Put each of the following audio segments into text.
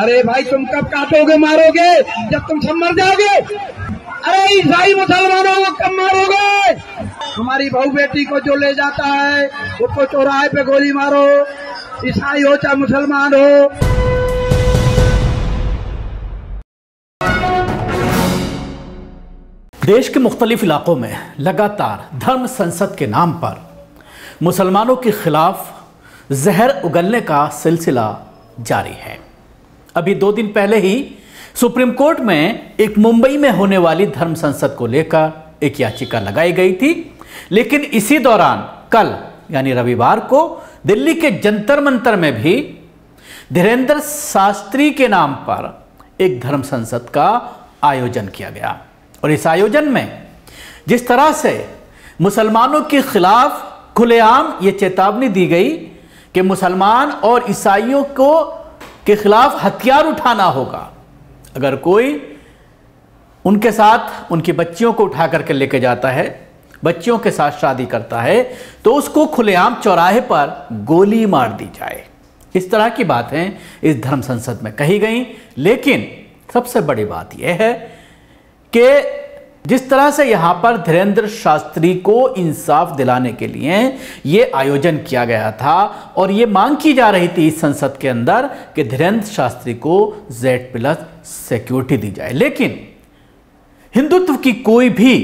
अरे भाई, तुम कब काटोगे, मारोगे? जब तुम सब मर जाओगे। अरे ईसाई मुसलमानों को कब मारोगे? हमारी बहू बेटी को जो ले जाता है, उसको चौराहे पे गोली मारो। ईसाई हो चाहे मुसलमान हो। देश के मुख्तलिफ़ इलाकों में लगातार धर्म संसद के नाम पर मुसलमानों के खिलाफ जहर उगलने का सिलसिला जारी है। अभी दो दिन पहले ही सुप्रीम कोर्ट में एक मुंबई में होने वाली धर्म संसद को लेकर एक याचिका लगाई गई थी। लेकिन इसी दौरान कल, यानी रविवार को, दिल्ली के जंतर मंतर में भी धीरेन्द्र शास्त्री के नाम पर एक धर्म संसद का आयोजन किया गया। और इस आयोजन में जिस तरह से मुसलमानों के खिलाफ खुलेआम ये चेतावनी दी गई कि मुसलमान और ईसाइयों को के खिलाफ हथियार उठाना होगा। अगर कोई उनके साथ उनकी बच्चियों को उठा करके लेके जाता है, बच्चियों के साथ शादी करता है तो उसको खुलेआम चौराहे पर गोली मार दी जाए। इस तरह की बातें इस धर्म संसद में कही गई। लेकिन सबसे बड़ी बात यह है कि जिस तरह से यहाँ पर धीरेन्द्र शास्त्री को इंसाफ दिलाने के लिए यह आयोजन किया गया था और यह मांग की जा रही थी इस संसद के अंदर कि धीरेन्द्र शास्त्री को जेड प्लस सिक्योरिटी दी जाए। लेकिन हिंदुत्व की कोई भी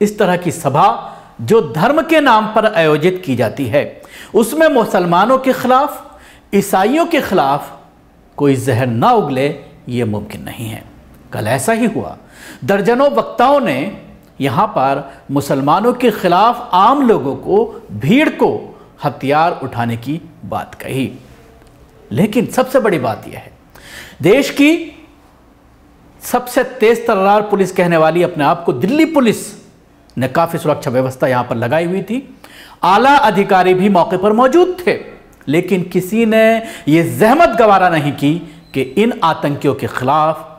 इस तरह की सभा जो धर्म के नाम पर आयोजित की जाती है, उसमें मुसलमानों के खिलाफ, ईसाइयों के खिलाफ कोई जहर ना उगले, ये मुमकिन नहीं है। कल ऐसा ही हुआ। दर्जनों वक्ताओं ने यहाँ पर मुसलमानों के खिलाफ आम लोगों को, भीड़ को हथियार उठाने की बात कही। लेकिन सबसे बड़ी बात यह है, देश की सबसे तेज तर्रार पुलिस कहने वाली अपने आप को दिल्ली पुलिस ने काफ़ी सुरक्षा व्यवस्था यहाँ पर लगाई हुई थी। आला अधिकारी भी मौके पर मौजूद थे, लेकिन किसी ने यह जहमत गवारा नहीं की कि इन आतंकियों के खिलाफ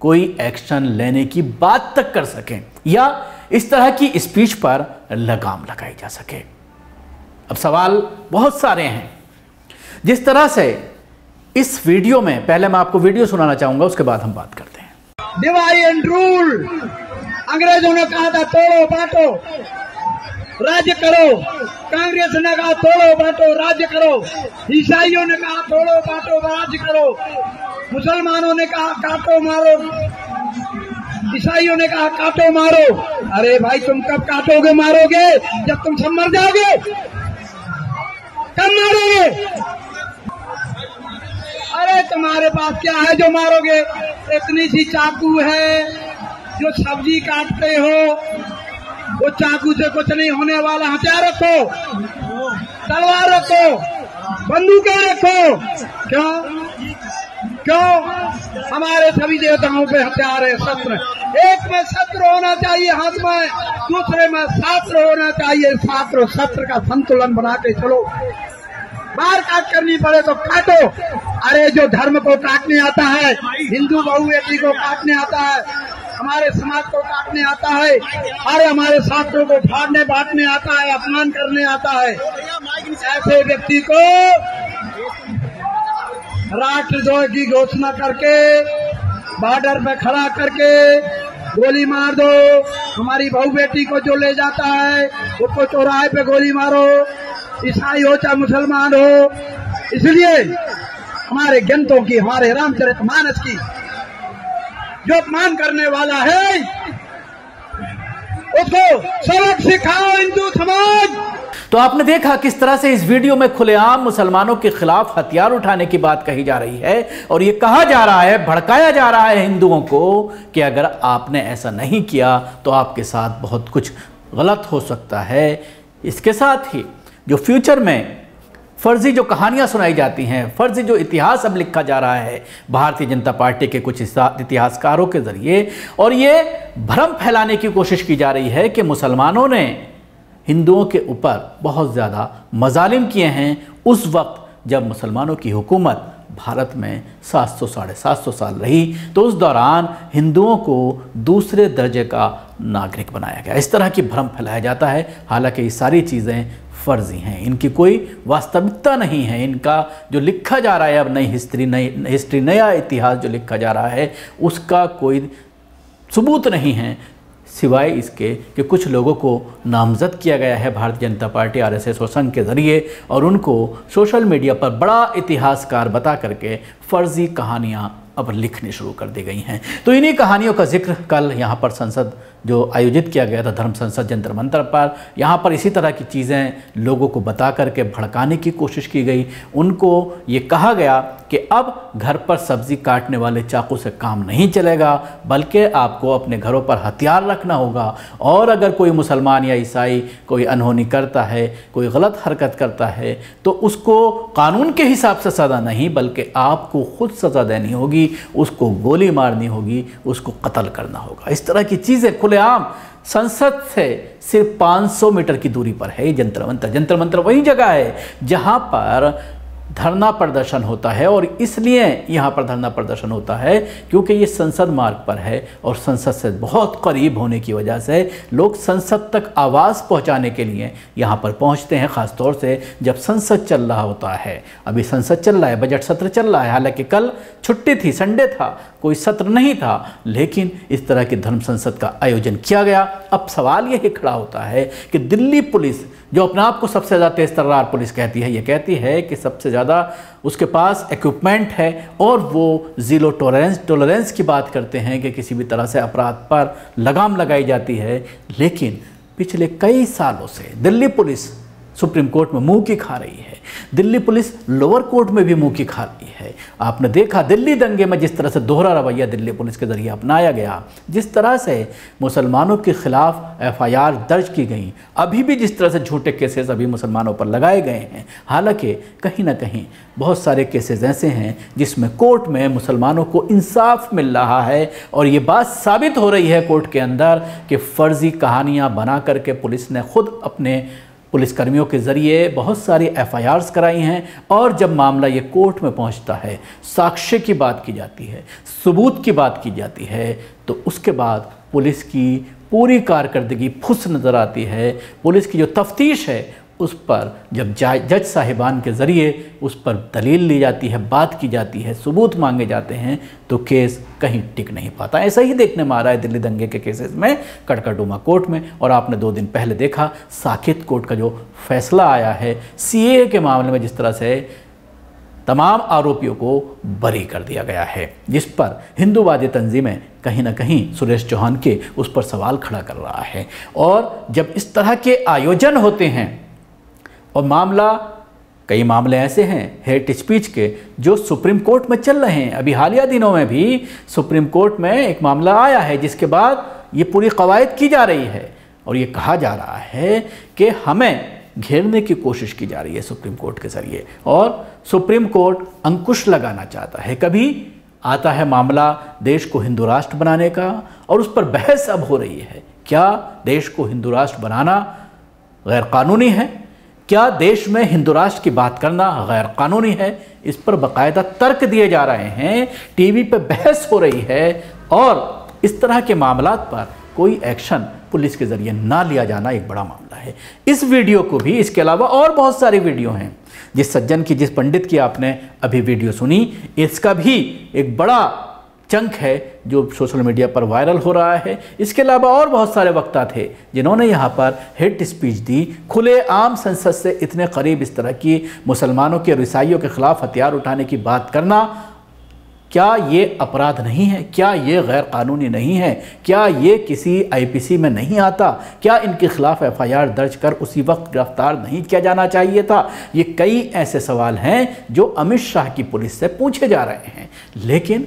कोई एक्शन लेने की बात तक कर सकें या इस तरह की स्पीच पर लगाम लगाई जा सके। अब सवाल बहुत सारे हैं। जिस तरह से इस वीडियो में, पहले मैं आपको वीडियो सुनाना चाहूँगा, उसके बाद हम बात करते हैं। Divide and rule. अंग्रेज़ों ने कहा था, तोड़ो, बांटो। राज्य करो। कांग्रेस ने कहा, तोड़ो बांटो, राज्य करो। ईसाइयों ने कहा, तोड़ो बांटो, राज्य करो। मुसलमानों ने कहा, काटो मारो। ईसाइयों ने कहा, काटो मारो। अरे भाई, तुम कब काटोगे, मारोगे? जब तुम सब मर जाओगे। कब मारोगे? अरे तुम्हारे पास क्या है जो मारोगे? इतनी सी चाकू है जो सब्ज़ी काटते हो। वो चाकू से कुछ नहीं होने वाला। हथियार रखो। तलवार रखो। बंदूकें रखो। क्यों? क्यों? हमारे सभी देवताओं पे हथियार है, शस्त्र। एक में शस्त्र होना चाहिए हाथ में, दूसरे में शास्त्र होना चाहिए। शास्त्र, शस्त्र का संतुलन बना के चलो। बार काट करनी पड़े तो काटो। अरे, जो धर्म को काटने आता है, हिंदू बहु बेटी को काटने आता है हमारे समाज को काटने आता है अरे हमारे शास्त्रों को फाड़ने, बांटने आता है, अपमान करने आता है। ऐसे व्यक्ति को राष्ट्रद्रोह की घोषणा करके, बॉर्डर पे खड़ा करके गोली मार दो। हमारी बहू बेटी को जो ले जाता है, उसको चौराहे पे गोली मारो। ईसाई हो चाहे मुसलमान हो। इसलिए हमारे ग्रंथों की, हमारे रामचरित मानस की जो अपमान करने वाला है। उसको सबक सिखाओ हिंदू समाज। तो आपने देखा किस तरह से इस वीडियो में खुलेआम मुसलमानों के खिलाफ हथियार उठाने की बात कही जा रही है और यह कहा जा रहा है, भड़काया जा रहा है हिंदुओं को कि अगर आपने ऐसा नहीं किया तो आपके साथ बहुत कुछ गलत हो सकता है। इसके साथ ही जो फ्यूचर में फर्जी जो कहानियाँ सुनाई जाती हैं, फर्जी जो इतिहास अब लिखा जा रहा है, भारतीय जनता पार्टी के कुछ इतिहासकारों के ज़रिए। और ये भ्रम फैलाने की कोशिश की जा रही है कि मुसलमानों ने हिंदुओं के ऊपर बहुत ज़्यादा मजालिम किए हैं। उस वक्त जब मुसलमानों की हुकूमत भारत में 700 साढ़े सात सौ साल रही तो उस दौरान हिंदुओं को दूसरे दर्जे का नागरिक बनाया गया। इस तरह की भ्रम फैलाया जाता है। हालाँकि ये सारी चीज़ें फर्जी हैं। इनकी कोई वास्तविकता नहीं है। इनका जो लिखा जा रहा है, अब नई हिस्ट्री नई, हिस्ट्री, नया इतिहास जो लिखा जा रहा है, उसका कोई सबूत नहीं है। सिवाय इसके कि कुछ लोगों को नामजद किया गया है भारतीय जनता पार्टी, आरएसएस और संघ के ज़रिए, और उनको सोशल मीडिया पर बड़ा इतिहासकार बता करके फर्जी कहानियाँ अब लिखनी शुरू कर दी गई हैं। तो इन्हीं कहानियों का ज़िक्र कल यहाँ पर संसद, जो आयोजित किया गया था धर्म संसद जंतर मंत्र पर, यहाँ पर इसी तरह की चीज़ें लोगों को बता करके भड़काने की कोशिश की गई। उनको ये कहा गया कि अब घर पर सब्ज़ी काटने वाले चाकू से काम नहीं चलेगा, बल्कि आपको अपने घरों पर हथियार रखना होगा। और अगर कोई मुसलमान या ईसाई कोई अनहोनी करता है, कोई गलत हरकत करता है तो उसको कानून के हिसाब से सज़ा नहीं, बल्कि आपको खुद सज़ा देनी होगी। उसको गोली मारनी होगी, उसको कत्ल करना होगा। इस तरह की चीज़ें खुलेआम संसद से सिर्फ़ 500 मीटर की दूरी पर है, ये जंतर मंत्र जंतर मंत्र वही जगह है जहाँ पर धरना प्रदर्शन होता है और इसलिए यहाँ पर धरना प्रदर्शन होता है क्योंकि ये संसद मार्ग पर है और संसद से बहुत करीब होने की वजह से लोग संसद तक आवाज़ पहुँचाने के लिए यहाँ पर पहुँचते हैं ख़ास तौर से जब संसद चल रहा होता है। अभी संसद चल रहा है, बजट सत्र चल रहा है, हालाँकि कल छुट्टी थी, संडे था, कोई सत्र नहीं था, लेकिन इस तरह की धर्म संसद का आयोजन किया गया। अब सवाल यही खड़ा होता है कि दिल्ली पुलिस जो अपने आप को सबसे ज़्यादा तेज़ तर्रार पुलिस कहती है, ये कहती है कि सबसे ज़्यादा उसके पास इक्विपमेंट है और वो ज़ीरो टॉलरेंस टॉलरेंस की बात करते हैं कि किसी भी तरह से अपराध पर लगाम लगाई जाती है। लेकिन पिछले कई सालों से दिल्ली पुलिस सुप्रीम कोर्ट में मुँह की खा रही है। दिल्ली पुलिस लोअर कोर्ट में भी मुँह की खा रही है। आपने देखा दिल्ली दंगे में जिस तरह से दोहरा रवैया दिल्ली पुलिस के ज़रिए अपनाया गया, जिस तरह से मुसलमानों के खिलाफ एफआईआर दर्ज की गई, अभी भी जिस तरह से झूठे केसेस अभी मुसलमानों पर लगाए गए हैं। हालाँकि कहीं ना कहीं बहुत सारे केसेस ऐसे हैं जिसमें कोर्ट में मुसलमानों को इंसाफ मिल रहा है और ये बात साबित हो रही है कोर्ट के अंदर कि फ़र्ज़ी कहानियाँ बना करके पुलिस ने खुद अपने पुलिसकर्मियों के ज़रिए बहुत सारी एफ़ कराई हैं और जब मामला ये कोर्ट में पहुँचता है, साक्ष्य की बात की जाती है, सबूत की बात की जाती है तो उसके बाद पुलिस की पूरी कारकर्दगी फुस नज़र आती है। पुलिस की जो तफ्तीश है उस पर जब जज साहिबान के ज़रिए उस पर दलील ली जाती है, बात की जाती है, सबूत मांगे जाते हैं तो केस कहीं टिक नहीं पाता। ऐसा ही देखने में आ रहा है दिल्ली दंगे के केसेस में कड़कड़डुमा कोर्ट में, और आपने दो दिन पहले देखा, साकेत कोर्ट का जो फैसला आया है, सीए के मामले में जिस तरह से तमाम आरोपियों को बरी कर दिया गया है, जिस पर हिंदूवादी तंजीमें कहीं ना कहीं सुरेश चौहान के उस पर सवाल खड़ा कर रहा है। और जब इस तरह के आयोजन होते हैं और मामला, कई मामले ऐसे हैं हेट स्पीच के, जो सुप्रीम कोर्ट में चल रहे हैं। अभी हालिया दिनों में भी सुप्रीम कोर्ट में एक मामला आया है, जिसके बाद ये पूरी कवायद की जा रही है। और ये कहा जा रहा है कि हमें घेरने की कोशिश की जा रही है सुप्रीम कोर्ट के ज़रिए। और सुप्रीम कोर्ट अंकुश लगाना चाहता है। कभी आता है मामला देश को हिंदू राष्ट्र बनाने का, और उस पर बहस अब हो रही है। क्या देश को हिंदू राष्ट्र बनाना गैरकानूनी है? क्या देश में हिंदू राष्ट्र की बात करना गैर कानूनी है? इस पर बाकायदा तर्क दिए जा रहे हैं। टीवी पे बहस हो रही है और इस तरह के मामला पर कोई एक्शन पुलिस के ज़रिए ना लिया जाना एक बड़ा मामला है। इस वीडियो को भी, इसके अलावा और बहुत सारी वीडियो हैं, जिस सज्जन की, जिस पंडित की आपने अभी वीडियो सुनी, इसका भी एक बड़ा चंक है जो सोशल मीडिया पर वायरल हो रहा है। इसके अलावा और बहुत सारे वक्ता थे जिन्होंने यहाँ पर हेट स्पीच दी। खुले आम संसद से इतने करीब इस तरह की मुसलमानों के और ईसाइयों के ख़िलाफ़ हथियार उठाने की बात करना, क्या ये अपराध नहीं है? क्या ये गैर कानूनी नहीं है? क्या ये किसी आईपीसी में नहीं आता? क्या इनके खिलाफ एफआईआर दर्ज कर उसी वक्त गिरफ़्तार नहीं किया जाना चाहिए था? ये कई ऐसे सवाल हैं जो अमित शाह की पुलिस से पूछे जा रहे हैं। लेकिन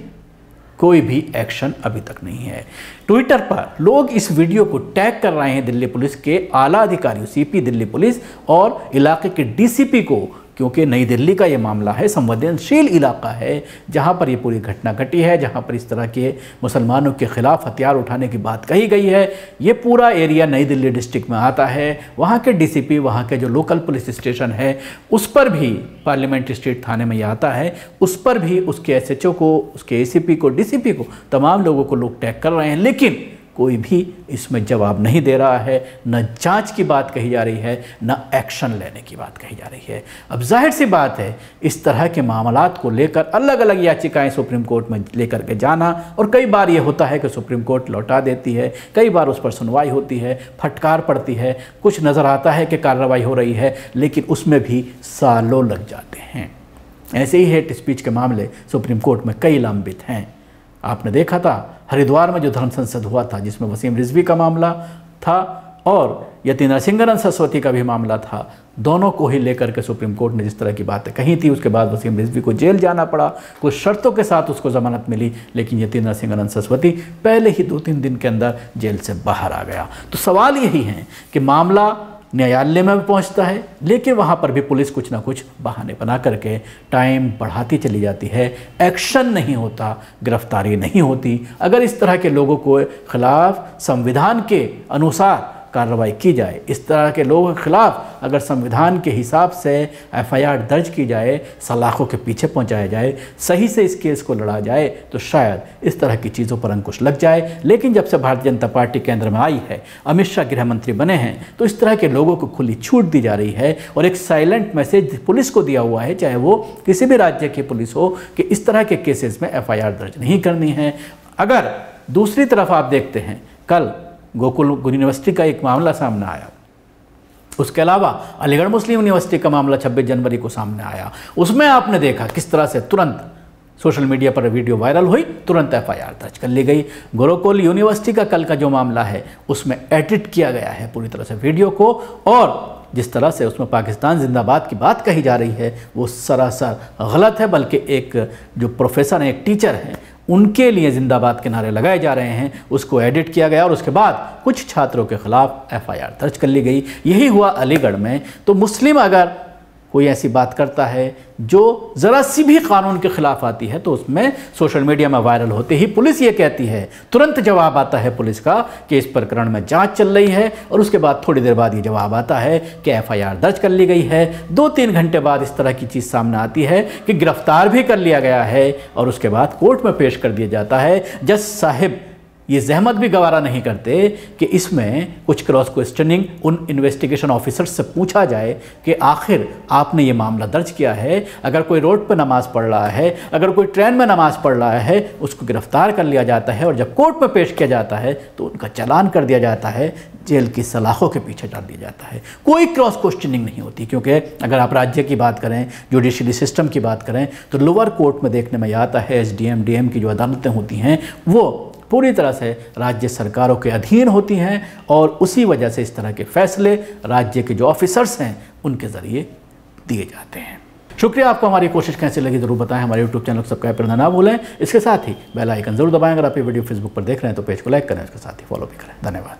कोई भी एक्शन अभी तक नहीं है। ट्विटर पर लोग इस वीडियो को टैग कर रहे हैं दिल्ली पुलिस के आला अधिकारियों सीपी दिल्ली पुलिस और इलाके के डीसीपी को। क्योंकि नई दिल्ली का ये मामला है, संवेदनशील इलाका है, जहाँ पर ये पूरी घटना घटी है, जहाँ पर इस तरह के मुसलमानों के ख़िलाफ़ हथियार उठाने की बात कही गई है। ये पूरा एरिया नई दिल्ली डिस्ट्रिक्ट में आता है। वहाँ के डीसीपी, वहाँ के जो लोकल पुलिस स्टेशन है, उस पर भी पार्लियामेंट स्ट्रीट थाने में ये आता है। उस पर भी उसके एसएचओ को, उसके एसीपी को, डीसीपी को, तमाम लोगों को लोग टैग कर रहे हैं। लेकिन कोई भी इसमें जवाब नहीं दे रहा है, न जाँच की बात कही जा रही है, न एक्शन लेने की बात कही जा रही है। अब ज़ाहिर सी बात है, इस तरह के मामला को लेकर अलग अलग याचिकाएँ सुप्रीम कोर्ट में लेकर के जाना और कई बार ये होता है कि सुप्रीम कोर्ट लौटा देती है, कई बार उस पर सुनवाई होती है, फटकार पड़ती है, कुछ नज़र आता है कि कार्रवाई हो रही है, लेकिन उसमें भी सालों लग जाते हैं। ऐसे ही हेट स्पीच के मामले सुप्रीम कोर्ट में कई लंबित हैं। आपने देखा था, हरिद्वार में जो धर्म संसद हुआ था, जिसमें वसीम रिजवी का मामला था और यति नरसिंगरन सरस्वती का भी मामला था, दोनों को ही लेकर के सुप्रीम कोर्ट ने जिस तरह की बातें कही थी, उसके बाद वसीम रिजवी को जेल जाना पड़ा, कुछ शर्तों के साथ उसको जमानत मिली, लेकिन यति नरसिंगरन सरस्वती पहले ही दो तीन दिन के अंदर जेल से बाहर आ गया। तो सवाल यही है कि मामला न्यायालय में भी पहुँचता है, लेकिन वहाँ पर भी पुलिस कुछ ना कुछ बहाने बना करके टाइम बढ़ाती चली जाती है। एक्शन नहीं होता, गिरफ्तारी नहीं होती। अगर इस तरह के लोगों को खिलाफ संविधान के अनुसार कार्रवाई की जाए। इस तरह के लोगों के खिलाफ अगर संविधान के हिसाब से एफआईआर दर्ज की जाए, सलाखों के पीछे पहुँचाया जाए, सही से इस केस को लड़ा जाए तो शायद इस तरह की चीज़ों पर अंकुश लग जाए। लेकिन जब से भारतीय जनता पार्टी केंद्र में आई है, अमित शाह गृह मंत्री बने हैं तो इस तरह के लोगों को खुली छूट दी जा रही है और एक साइलेंट मैसेज पुलिस को दिया हुआ है, चाहे वो किसी भी राज्य की पुलिस हो, कि इस तरह के केसेस में एफआईआर दर्ज नहीं करनी है। अगर दूसरी तरफ़ आप देखते हैं, कल गोकुल यूनिवर्सिटी का एक मामला सामने आया। उसके अलावा अलीगढ़ मुस्लिम यूनिवर्सिटी का मामला 26 जनवरी को सामने आया। उसमें आपने देखा किस तरह से तुरंत सोशल मीडिया पर वीडियो वायरल हुई, तुरंत एफआईआर दर्ज कर ली गई। गुरुकुल यूनिवर्सिटी का कल का जो मामला है, उसमें एडिट किया गया है पूरी तरह से वीडियो को, और जिस तरह से उसमें पाकिस्तान जिंदाबाद की बात कही जा रही है, वो सरासर गलत है, बल्कि एक जो प्रोफेसर हैं, एक टीचर हैं उनके लिए जिंदाबाद के नारे लगाए जा रहे हैं, उसको एडिट किया गया और उसके बाद कुछ छात्रों के खिलाफ एफआईआर दर्ज कर ली गई। यही हुआ अलीगढ़ में। तो मुस्लिम अगर कोई ऐसी बात करता है जो ज़रा सी भी कानून के ख़िलाफ़ आती है तो उसमें सोशल मीडिया में वायरल होते ही पुलिस ये कहती है। तुरंत जवाब आता है पुलिस का कि इस प्रकरण में जाँच चल रही है और उसके बाद थोड़ी देर बाद ये जवाब आता है कि एफआईआर दर्ज कर ली गई है। दो तीन घंटे बाद इस तरह की चीज़ सामने आती है कि गिरफ़्तार भी कर लिया गया है और उसके बाद कोर्ट में पेश कर दिया जाता है। जज साहिब ये जहमत भी गवारा नहीं करते कि इसमें कुछ क्रॉस क्वेश्चनिंग उन इन्वेस्टिगेशन ऑफिसर से पूछा जाए कि आखिर आपने ये मामला दर्ज किया है। अगर कोई रोड पर नमाज़ पढ़ रहा है, अगर कोई ट्रेन में नमाज़ पढ़ रहा है, उसको गिरफ़्तार कर लिया जाता है और जब कोर्ट में पेश किया जाता है तो उनका चलान कर दिया जाता है, जेल की सलाखों के पीछे डाल दिया जाता है। कोई क्रॉस क्वेश्चनिंग नहीं होती, क्योंकि अगर आप राज्य की बात करें जुडिशली सिस्टम की बात करें तो लोअर कोर्ट में देखने में आता है S D M D M की जो अदालतें होती हैं, वो पूरी तरह से राज्य सरकारों के अधीन होती हैं और उसी वजह से इस तरह के फैसले राज्य के जो ऑफिसर्स हैं, उनके ज़रिए दिए जाते हैं। शुक्रिया, आपको हमारी कोशिश कैसे लगी ज़रूर बताएँ। हमारे यूट्यूब चैनल को सब्सक्राइब करना ना भूलें। इसके साथ ही बेल आइकन ज़रूर दबाएँ। अगर आप ये वीडियो फेसबुक पर देख रहे हैं तो पेज को लाइक करें उसके साथ ही फॉलो भी करें। धन्यवाद।